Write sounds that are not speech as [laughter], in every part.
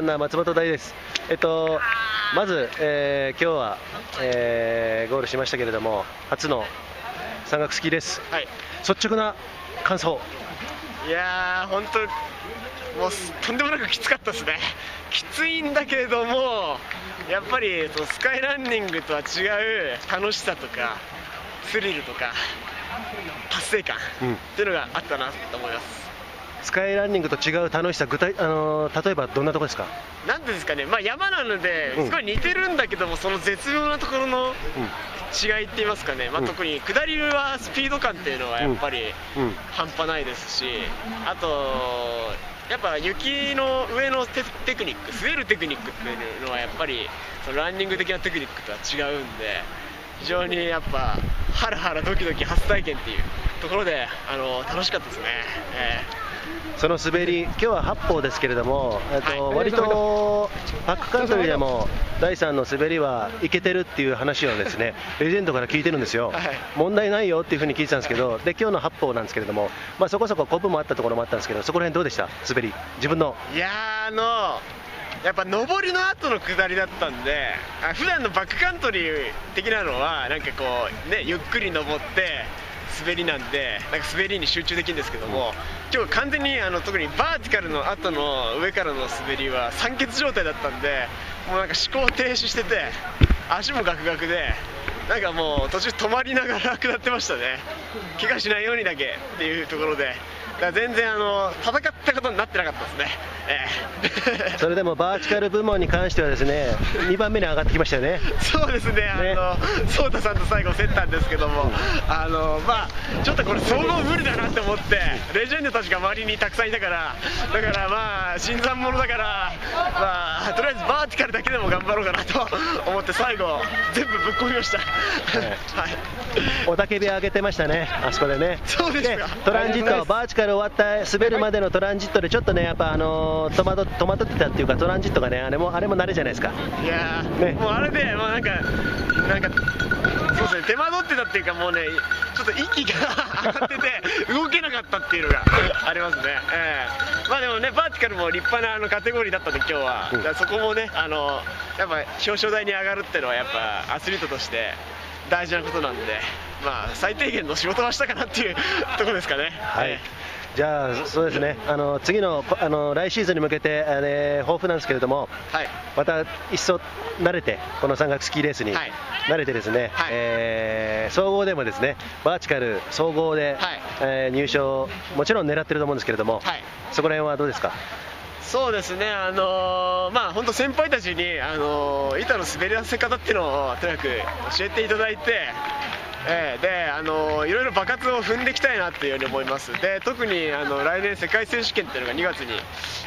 ナー松本大です。えっと、まず、えー今日は、えーゴールしましたけれども、初の山岳スキーです。はい、率直な感想。いやー、本当、もうすとんでもなくきつかったですね、きついんだけれども、やっぱりそのスカイランニングとは違う楽しさとか、スリルとか、達成感うんっていうのがあったなと思います。スカイランニングと違う楽しさ、具体、あのー例えばどんなところですか？なんですかね、まあ、山なのでうん。すごい似てるんだけども、その絶妙なところの違いって言いますかね、まあ、うん。特に下りはスピード感っていうのはやっぱり半端ないですし、あと、やっぱ雪の上のテテクニック、滑るテクニックっていうのはやっぱりそのランニング的なテクニックとは違うんで、非常にやっぱ、ハラハラドキドキ初体験っていうところで、あの楽しかったですね。えその滑り、今日は8歩ですけれども、えっとはい割とバックカントリーでも第3の滑りはいけてるっていう話をですね [laughs] レジェンドから聞いてるんですよ、はい。問題ないよっていうふうに聞いてたんですけど、で今日の8歩なんですけれども、まあ、そこそこコブもあったところもあったんですけど、そこら辺どうでした、滑り、自分の。ーいやーあのやっぱ上りの後の下りだったんであ普段のバックカントリー的なのはなんかこうねゆっくり登って滑りなんでなんか滑りに集中できるんですけども今日完全にあの特にバーティカルの後の上からの滑りは酸欠状態だったんでもうなんか思考停止してて足もガクガクでなんかもう途中止まりながら [laughs] 下ってましたね。怪我しないようにだけっていうところでから全然あの戦ったことになってなかったですね、ええ [laughs] それでもバーチカル部門に関してはですね2番目に上がってきましたよね。そうですね、あの、ソータさんと最後競ったんですけども、あの、まあ、ちょっとこれ総合無理だなって思って、レジェンドたちが周りにたくさんいたから、だからまあ、新参者だから、まあ、とりあえずバーティカルだけでも頑張ろうかなと思って、最後、全部ぶっ込みました。[laughs] はい。雄たけび上げてましたね、あそこでね。そうですかトランジット、バーチカル終わった、滑るまでのトランジットで、ちょっとね、やっぱ、あのー戸惑戸惑ってたっていうか、トランジットがね、あれもあれも慣れじゃないですか。いやー、ね。もうあれで、もうなんか、なんか、そうですね、手間取ってたっていうか、もうね、ちょっと息が [laughs] 上がってて、動けなかったっていうのが [laughs] ありますね、ええ。まあでもね、バーティカルも立派なあのカテゴリーだったんで、今日は、うん。そこもね、あのやっぱ表彰台に上がるっていうのは、やっぱアスリートとして大事なことなんで、まあ、最低限の仕事はしたかなっていうところですかね。はい。えじゃあ、そうですね、あの次のあの来シーズンに向けて、あれ豊富なんですけれども、えはい。また一層慣れて、この山岳スキーレースにはい。慣れて、ですね、はい。えー総合でもですねバーチカル総合で、はい。えー入賞、もちろん狙ってると思うんですけれども、はい。そこら辺はどうですか？そうですね、あのーまあ本当先輩たちに、あのー板の滑り出せ方っていうのをとにかく教えていただいて、えーで、あのーいろいろ爆発を踏んでいきたいなっていうように思います。で、特にあの来年世界選手権っていうのが2月に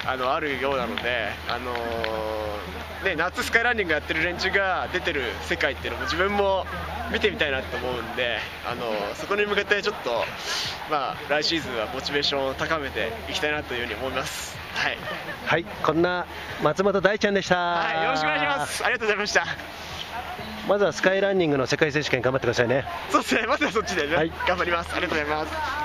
あのあるようなので、あのーね夏スカイランニングやってる連中が出てる世界っていうのも自分も見てみたいなと思うんで、あのーそこに向けてちょっとまあ来シーズンはモチベーションを高めていきたいなというふうに思います。はい。はい、こんな松本大ちゃんでした。はい、よろしくお願いします。ありがとうございました。まずはスカイランニングの世界選手権頑張ってくださいね。そうですね、まずはそっちでね、はい頑張ります。ありがとうございます。